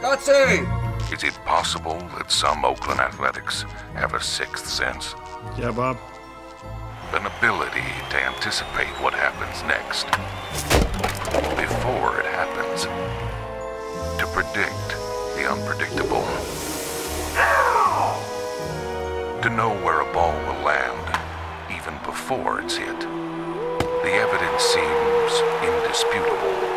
Kotsay! Is it possible that some Oakland athletics have a sixth sense? Yeah, Bob. An ability to anticipate what happens next. Before it happens. To predict the unpredictable. To know where a ball will land, even before it's hit. The evidence seems indisputable.